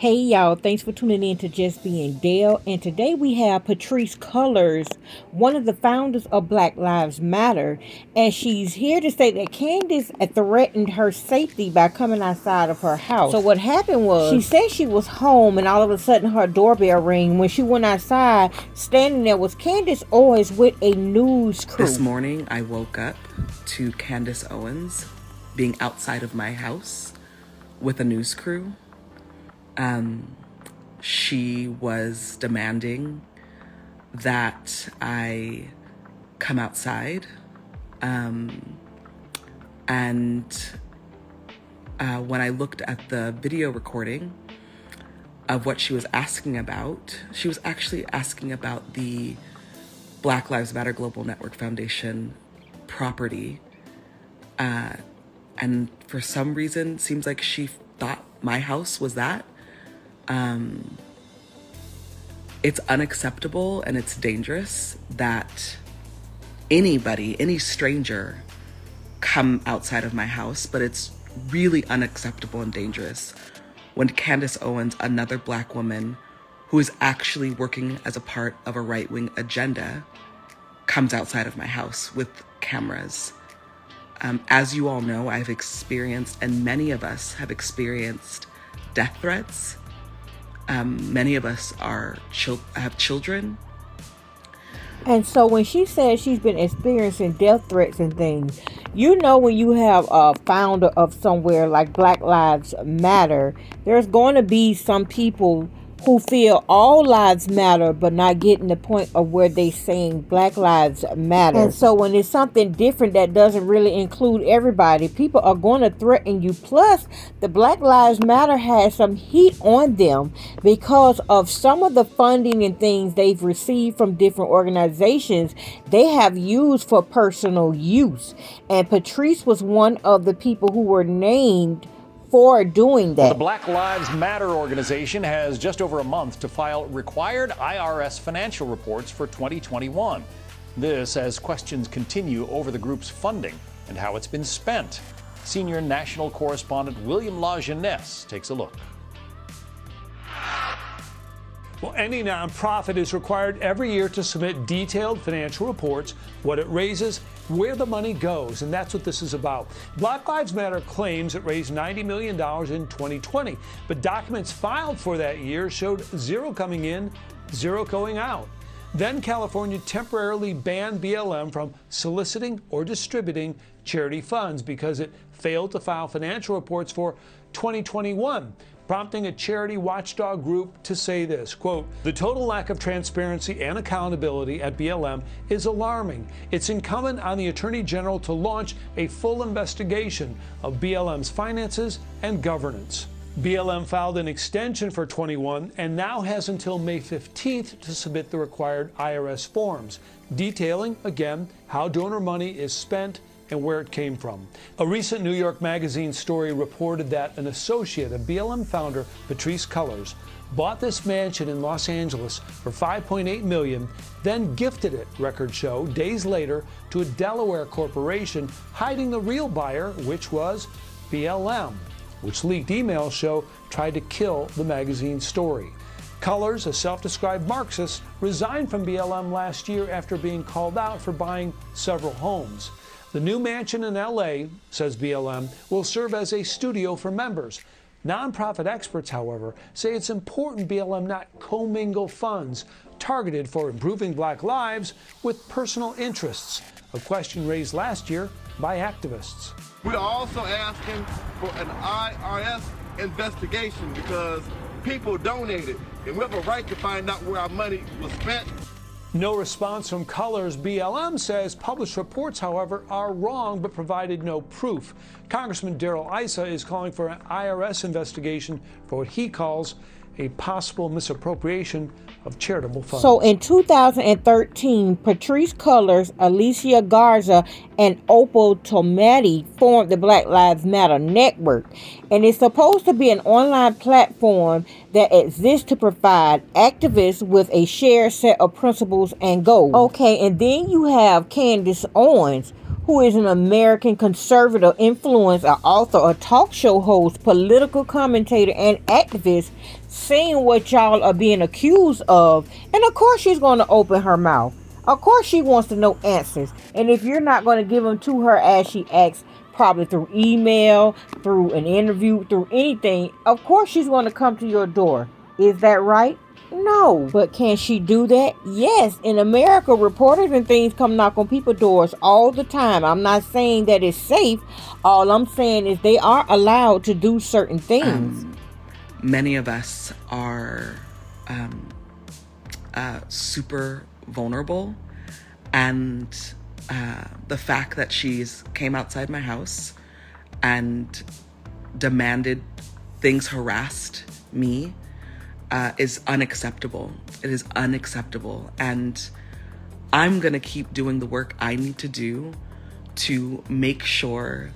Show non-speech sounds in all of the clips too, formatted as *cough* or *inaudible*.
Hey y'all, thanks for tuning in to Just Being Dale. And today we have Patrisse Cullors, one of the founders of Black Lives Matter. And she's here to say that Candace threatened her safety by coming outside of her house. So what happened was she said she was home and all of a sudden her doorbell rang. When she went outside, standing there was Candace Owens with a news crew. This morning I woke up to Candace Owens being outside of my house with a news crew um, she was demanding that I come outside. Um, and uh, when I looked at the video recording of what she was asking about, she was actually asking about the Black Lives Matter Global Network Foundation property. Uh, and for some reason, seems like she thought my house was that. Um, it's unacceptable and it's dangerous that anybody, any stranger, come outside of my house, but it's really unacceptable and dangerous when Candace Owens, another black woman who is actually working as a part of a right wing agenda, comes outside of my house with cameras. Um, as you all know, I've experienced, and many of us have experienced, death threats um, many of us are chil- have children. And so when she says she's been experiencing death threats and things, you know when you have a founder of somewhere like Black Lives Matter, there's going to be some people who feel all lives matter but not getting the point of where they saying black lives matter. And so when it's something different that doesn't really include everybody people are going to threaten you. Plus the black lives matter has some heat on them because of some of the funding and things they've received from different organizations they have used for personal use. And Patrisse was one of the people who were named for doing that. The Black Lives Matter organization has just over a month to file required IRS financial reports for 2021. This as questions continue over the group's funding and how it's been spent. Senior national correspondent William Lajeunesse takes a look. Well, any nonprofit is required every year to submit detailed financial reports, what it raises, where the money goes, and that's what this is about. Black Lives Matter claims it raised $90 million in 2020, but documents filed for that year showed zero coming in, zero going out. Then California temporarily banned BLM from soliciting or distributing charity funds because it failed to file financial reports for 2021 prompting a charity watchdog group to say this quote the total lack of transparency and accountability at blm is alarming. It's incumbent on the attorney general to launch a full investigation of blm's finances and governance. BLM filed an extension for 21 and now has until May 15th to submit the required IRS forms, detailing again how donor money is spent and where it came from. A recent New York Magazine story reported that an associate of BLM founder Patrisse Cullors bought this mansion in Los Angeles for 5.8 million, then gifted it, records show, days later to a Delaware corporation hiding the real buyer, which was BLM, which leaked emails show tried to kill the magazine story. Cullors, a self described Marxist, resigned from BLM last year after being called out for buying several homes. The new mansion in LA, says BLM, will serve as a studio for members. Nonprofit experts, however, say it's important BLM not commingle funds targeted for improving black lives with personal interests, a question raised last year by activists. We are also asking for an IRS investigation because people donated, and we have a right to find out where our money was spent. No response from Cullors. BLM says published reports, however, are wrong but provided no proof. Congressman Darrell Issa is calling for an IRS investigation for what he calls a possible misappropriation of charitable funds. So in 2013, Patrisse Cullors, Alicia Garza, and Opal Tometi formed the Black Lives Matter Network. And it's supposed to be an online platform that exists to provide activists with a shared set of principles and goals. Okay, and then you have Candace Owens who is an American conservative influencer, author, a talk show host, political commentator, and activist, seeing what y'all are being accused of. And of course, she's going to open her mouth. Of course, she wants to know answers. And if you're not going to give them to her as she asks, probably through email, through an interview, through anything, of course, she's going to come to your door. Is that right? No. But can she do that? Yes. In America, reporters and things come knock on people's doors all the time. I'm not saying that it's safe. All I'm saying is they are allowed to do certain things. Um, many of us are um, uh, super vulnerable. And uh, the fact that she's came outside my house and demanded things harassed me uh, is unacceptable. It is unacceptable. And I'm going to keep doing the work I need to do to make sure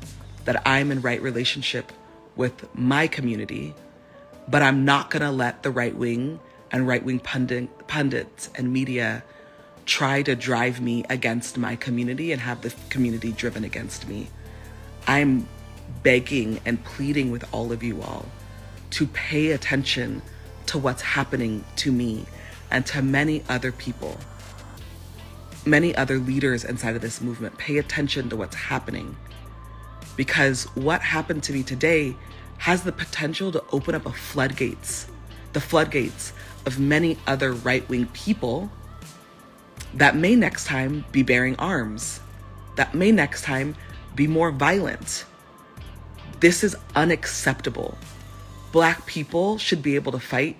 that I'm in right relationship with my community. But I'm not going to let the right wing and right wing pundit, pundits and media try to drive me against my community and have the community driven against me. I'm begging and pleading with all of you all to pay attention to what's happening to me and to many other people, many other leaders inside of this movement. Pay attention to what's happening because what happened to me today has the potential to open up a floodgates, the floodgates of many other right wing people that may next time be bearing arms, that may next time be more violent. This is unacceptable. Black people should be able to fight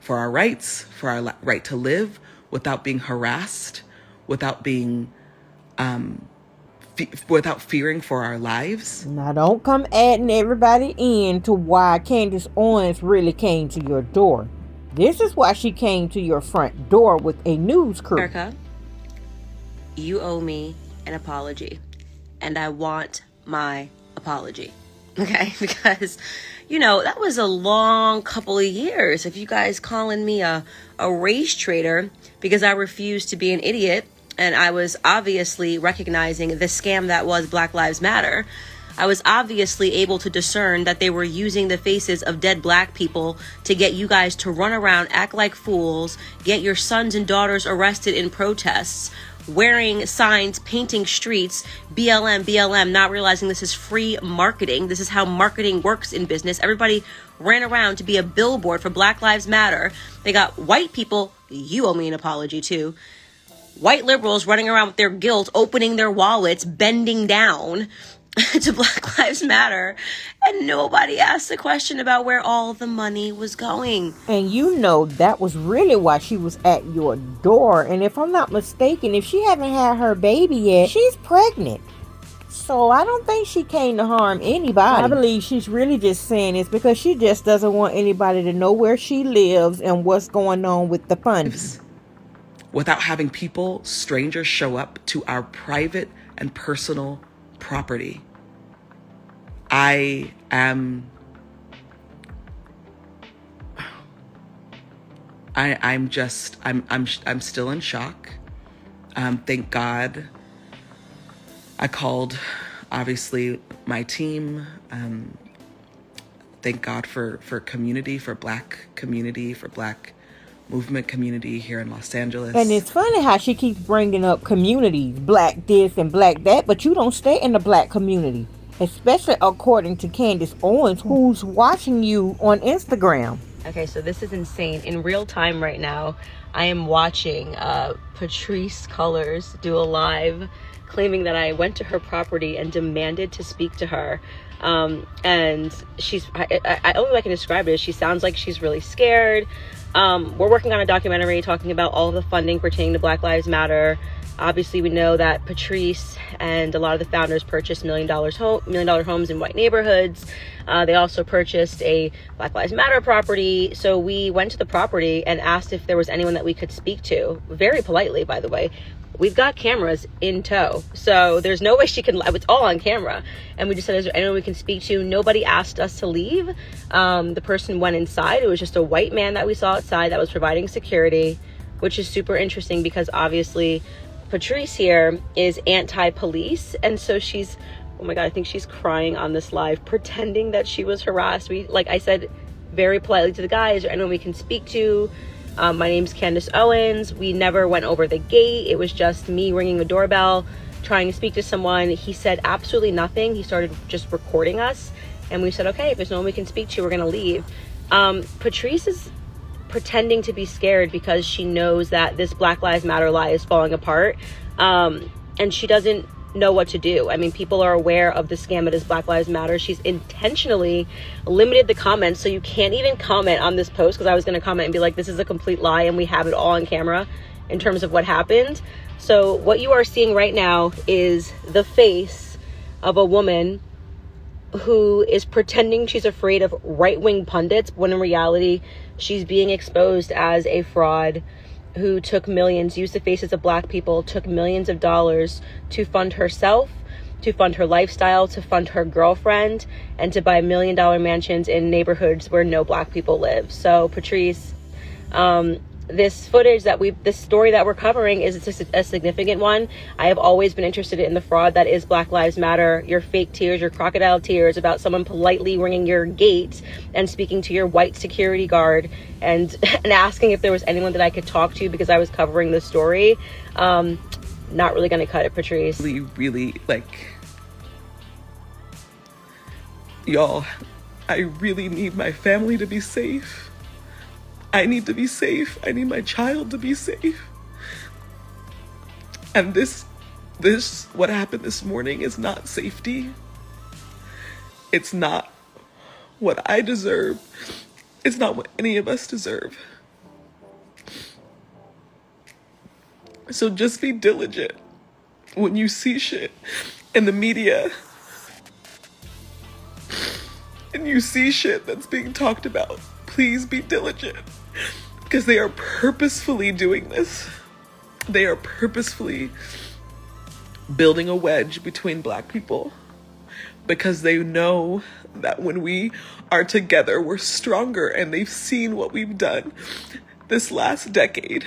for our rights, for our right to live without being harassed, without being, um, fe- without fearing for our lives. Now, don't come adding everybody in to why Candace Owens really came to your door. This is why she came to your front door with a news crew. Erica, you owe me an apology, and I want my apology. Okay, *laughs* because you know, that was a long couple of years If you guys calling me a, a race traitor because I refused to be an idiot and I was obviously recognizing the scam that was Black Lives Matter. I was obviously able to discern that they were using the faces of dead black people to get you guys to run around, act like fools, get your sons and daughters arrested in protests, wearing signs, painting streets, BLM, BLM, not realizing this is free marketing. This is how marketing works in business. Everybody ran around to be a billboard for Black Lives Matter. They got white people, you owe me an apology too. White liberals running around with their guilt, opening their wallets, bending down *laughs* to Black Lives Matter, and nobody asked the question about where all the money was going. And you know that was really why she was at your door. And if I'm not mistaken, if she haven't had her baby yet, she's pregnant. So I don't think she came to harm anybody. I believe she's really just saying this because she just doesn't want anybody to know where she lives and what's going on with the funds. Without having people, strangers show up to our private and personal property. I am I I'm just I'm I'm I'm still in shock. Um thank God I called obviously my team um thank God for for community for black community for black movement community here in Los Angeles. And it's funny how she keeps bringing up communities, black this and black that, but you don't stay in the black community, especially according to Candace Owens, who's watching you on Instagram. Okay, so this is insane. In real time right now, I am watching uh, Patrisse Cullors do a live claiming that I went to her property and demanded to speak to her. Um, and she's, I, I, I only way I can describe it is she sounds like she's really scared. Um, we're working on a documentary talking about all of the funding pertaining to Black Lives Matter. Obviously, we know that Patrisse and a lot of the founders purchased million dollars home, million dollar homes in white neighborhoods. Uh, they also purchased a Black Lives Matter property. So we went to the property and asked if there was anyone that we could speak to, very politely, by the way we've got cameras in tow. So there's no way she can, it's all on camera. And we just said, is there anyone we can speak to? Nobody asked us to leave. Um, the person went inside. It was just a white man that we saw outside that was providing security, which is super interesting because obviously Patrisse here is anti police. And so she's, oh my God, I think she's crying on this live, *laughs* pretending that she was harassed. We, like I said very politely to the guys, anyone we can speak to. Um, my name's Candace Owens. We never went over the gate. It was just me ringing the doorbell, trying to speak to someone. He said absolutely nothing. He started just recording us. And we said, okay, if there's no one we can speak to, we're going to leave. Um, Patrisse is pretending to be scared because she knows that this Black Lives Matter lie is falling apart. Um, and she doesn't know what to do. I mean, people are aware of the scam that is Black Lives Matter. She's intentionally limited the comments, so you can't even comment on this post because I was going to comment and be like, this is a complete lie, and we have it all on camera in terms of what happened. So, what you are seeing right now is the face of a woman who is pretending she's afraid of right wing pundits when in reality, she's being exposed as a fraud who took millions, used the faces of black people, took millions of dollars to fund herself, to fund her lifestyle, to fund her girlfriend, and to buy million dollar mansions in neighborhoods where no black people live. So, Patrisse, um, this footage that we this story that we're covering is a significant one. I have always been interested in the fraud that is black lives matter your fake tears your crocodile tears about someone politely ringing your gate and speaking to your white security guard and *laughs* and asking if there was anyone that i could talk to because i was covering the story. Um not really gonna cut it patrisse. Really really like y'all i really need my family to be safe I need to be safe. I need my child to be safe. And this, this, what happened this morning is not safety. It's not what I deserve. It's not what any of us deserve. So just be diligent when you see shit in the media and you see shit that's being talked about. Please be diligent because they are purposefully doing this. They are purposefully building a wedge between black people because they know that when we are together, we're stronger and they've seen what we've done this last decade.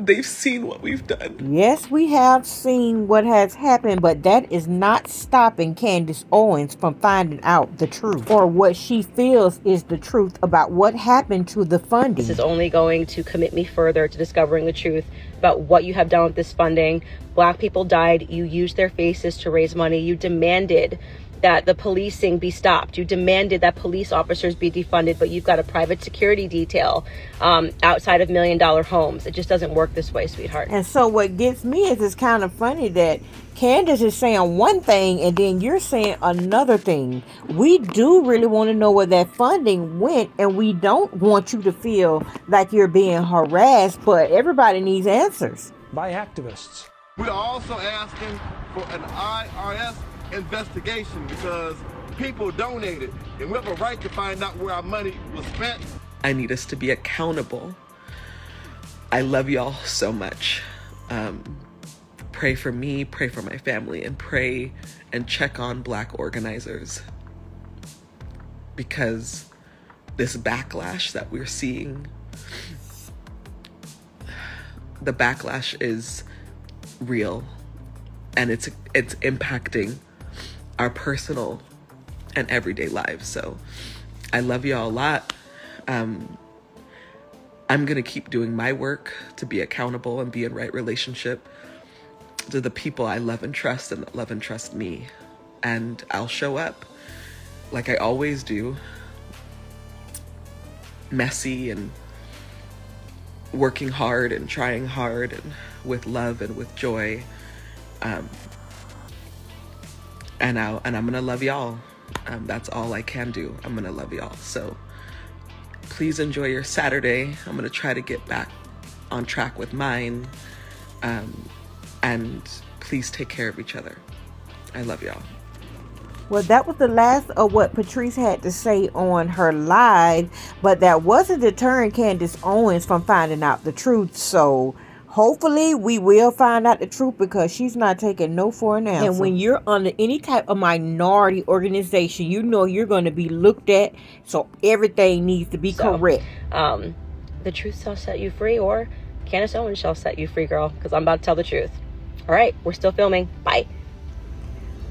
They've seen what we've done. Yes, we have seen what has happened, but that is not stopping Candace Owens from finding out the truth or what she feels is the truth about what happened to the funding. This is only going to commit me further to discovering the truth about what you have done with this funding. Black people died. You used their faces to raise money. You demanded that the policing be stopped. You demanded that police officers be defunded, but you've got a private security detail um, outside of million dollar homes. It just doesn't work this way, sweetheart. And so what gets me is it's kind of funny that Candace is saying one thing and then you're saying another thing. We do really want to know where that funding went, and we don't want you to feel like you're being harassed, but everybody needs answers. By activists. We're also asking for an IRS investigation because people donated and we have a right to find out where our money was spent. I need us to be accountable. I love y'all so much. Um, pray for me, pray for my family, and pray and check on black organizers. Because this backlash that we're seeing, the backlash is real and it's it's impacting our personal and everyday lives. So I love y'all a lot. Um, I'm going to keep doing my work to be accountable and be in right relationship to the people I love and trust and love and trust me. And I'll show up like I always do, messy and working hard and trying hard and with love and with joy. Um, and I and I'm gonna love y'all. Um, that's all I can do. I'm gonna love y'all. So please enjoy your Saturday. I'm gonna try to get back on track with mine, um, and please take care of each other. I love y'all. Well, that was the last of what Patrisse had to say on her live, but that wasn't deterring Candace Owens from finding out the truth. So Hopefully, we will find out the truth because she's not taking no for an answer. And when you're under any type of minority organization, you know you're going to be looked at, so everything needs to be so, correct. Um, the truth shall set you free, or Candace Owens shall set you free, girl, because I'm about to tell the truth. All right, we're still filming. Bye.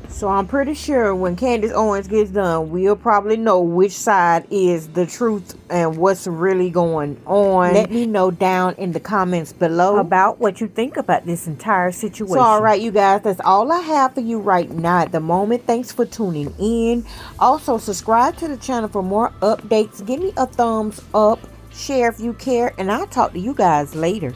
So I'm pretty sure when Candace Owens gets done, we'll probably know which side is the truth and what's really going on. Let me know down in the comments below about what you think about this entire situation. So all right, you guys, that's all I have for you right now at the moment. Thanks for tuning in. Also, subscribe to the channel for more updates. Give me a thumbs up, share if you care, and I'll talk to you guys later.